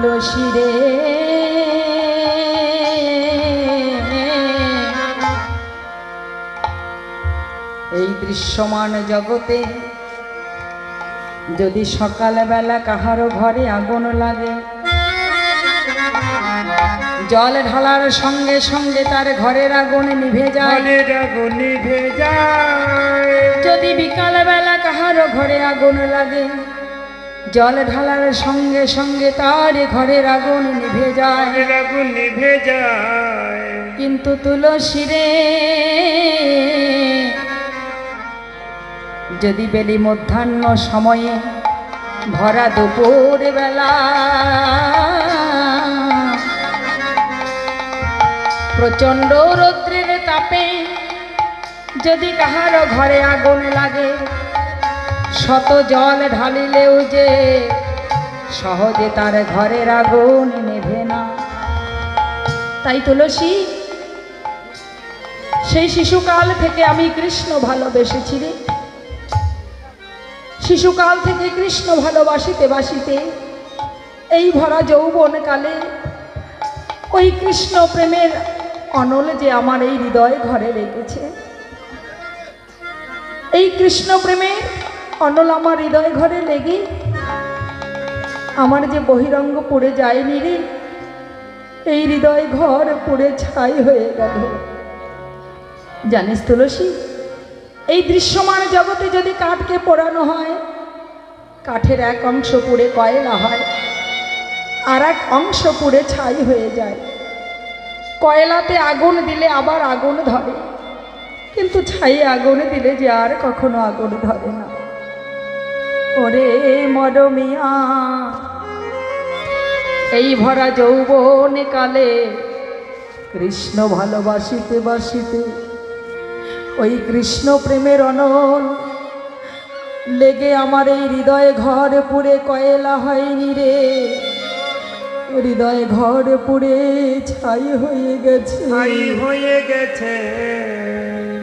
তুলসী রে এই দৃশ্যমান জগতে যদি সকালবেলা কাহারো ঘরে আগুন লাগে জল ঢালার সঙ্গে সঙ্গে তার ঘরের আগুন নিভে যায়। জলের আগুন নিভে যায়। যদি বিকালবেলা কাহারো ঘরে আগুন লাগে জল ঢালার সঙ্গে সঙ্গে তার ঘরের আগুন নিভে যায়। আগুন নিভে যায়। কিন্তু তুলসী রে যদি বেলি মধ্যাহ্ন সময়ে ভরা দুপুর বেলা প্রচণ্ড রৌদ্রের তাপে যদি কাহার ঘরে আগুন লাগে শত জল ঢালিলেও যে সহজে তার ঘরের আগুন নেভে না। তাই তুলসী, সেই শিশুকাল থেকে আমি কৃষ্ণ ভালোবেসেছি রে। শিশুকাল থেকে কৃষ্ণ ভালোবাসিতে বাসিতে এই ভরা যৌবন কালে ওই কৃষ্ণ প্রেমের অনল যে আমার এই হৃদয় ঘরে রেখেছে। এই কৃষ্ণ প্রেমের অনল আমার হৃদয় ঘরে লেগে। আমার যে বহিরঙ্গ পড়ে যায়নি রে, এই হৃদয় ঘর পুড়ে ছাই হয়ে গেল। জানিস তুলসী, এই দৃশ্যমান জগতে যদি কাঠকে পোড়ানো হয়, কাঠের এক অংশ পুড়ে কয়লা হয়, আর এক অংশ পুড়ে ছাই হয়ে যায়। কয়লাতে আগুন দিলে আবার আগুন ধরে, কিন্তু ছাই আগুন দিলে যে আর কখনো আগুন ধরে না। ওরে মরমিয়া। এই ভরা যৌবন কালে কৃষ্ণ ভালোবাসিতে বাসিতে ওই কৃষ্ণ প্রেমের অনল লেগে আমার এই হৃদয় ঘর পুড়ে কয়লা হয়নি রে। হৃদয় ঘর পুড়ে ছাই হয়ে গেছে। ছাই হয়ে গেছে।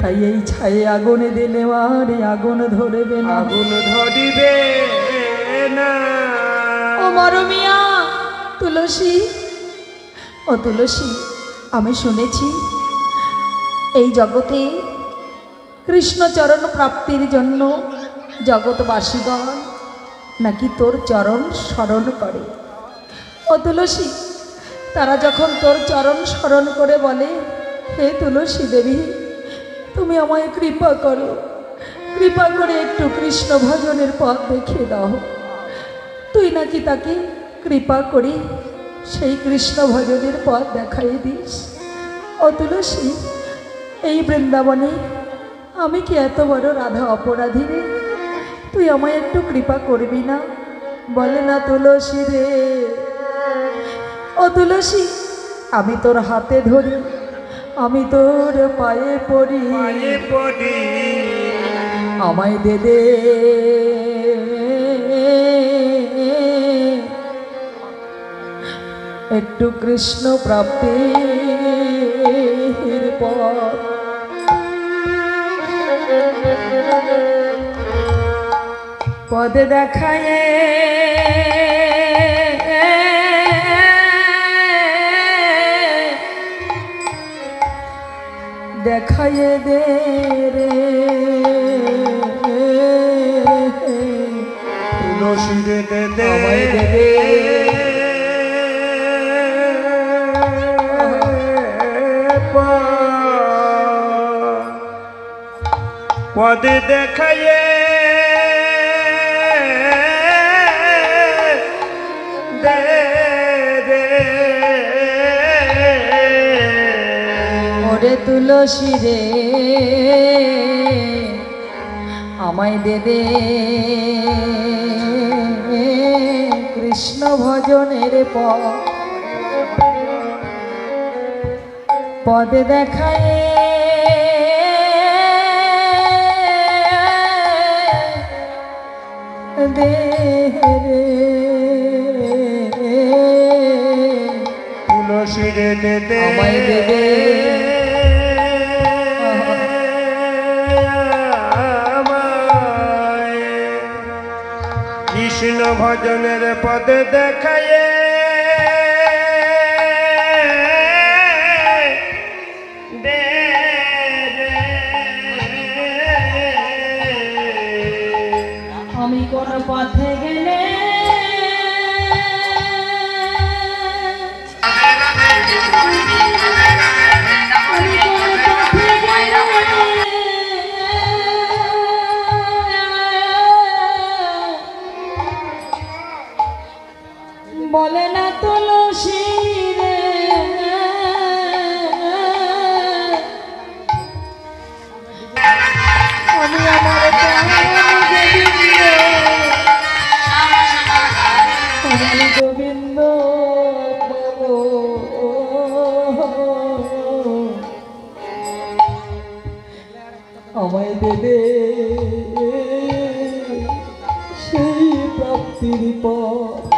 তাই এই ছাই আগুনে দিলে আর এই আগুন ধরবে না। আগুন ধরিবে না। ও মরমিয়া তুলসী ও তুলসী আমি শুনেছি এই জগতে কৃষ্ণচরণ প্রাপ্তির জন্য জগৎবাসীগণ নাকি তোর চরণ স্মরণ করে? ও তুলসী তারা যখন তোর চরণ স্মরণ করে বলে হে তুলসী দেবী তুমি আমায় কৃপা করো। কৃপা করে একটু কৃষ্ণ ভজনের পথ দেখিয়ে দাও। তুই নাকি তাকে কৃপা করি সেই কৃষ্ণ ভজনের পথ দেখাই দিস? ও তুলসী, এই বৃন্দাবনে আমি কি এত বড় রাধা অপরাধী রে? তুই আমায় একটু কৃপা করবি না? বলে না তুলসী রে। ও তুলসী, আমি তোর হাতে ধরি। আমি তোর পায়ে পড়ি। পায়ে পড়ি। আমায় দে দে। একটু কৃষ্ণ প্রাপ্তির পথ। পদে দেখায় দেখায় দে রে তুলসী রে দে দে আমায় দে দে। পদে দেখায়ে তুলসী রে, আমায় দে দে। কৃষ্ণ ভজনের পদে দেখায় দে তুলসী রে, দে আমায় দে। কৃষ্ণ ভজনের পদ দেখায়। আমি কোন পথে গেলে বলে না তুলসী রে। আমি আমার আমি গোবিন্দ আমায় দেবে সেই প্রাপ্তির পথ।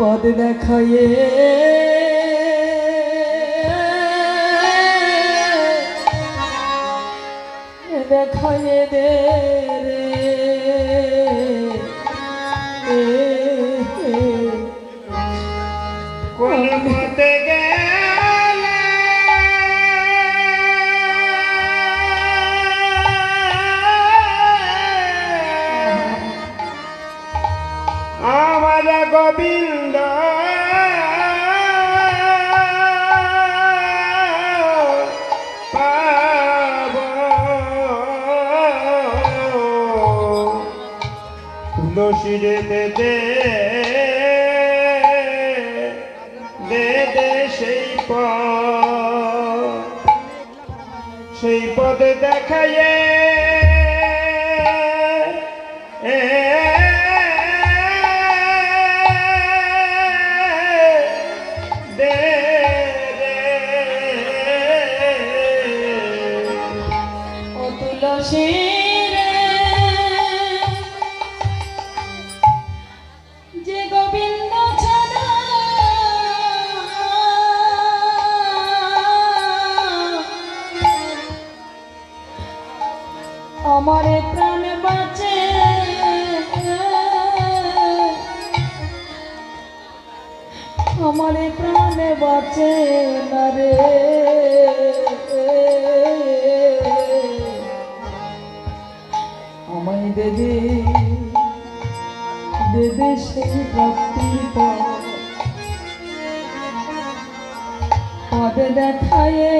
পদ দেখায়ে দেখায়ে দে রে। কোন তুলসী রে দে দে দে দে সেই পদ সেই পথে দেখায়ে প্রাণ বাঁচে। আমার প্রাণ বাঁচে না রে। আমায় দেবে দেবে সেই পথ পদ দেখায়ে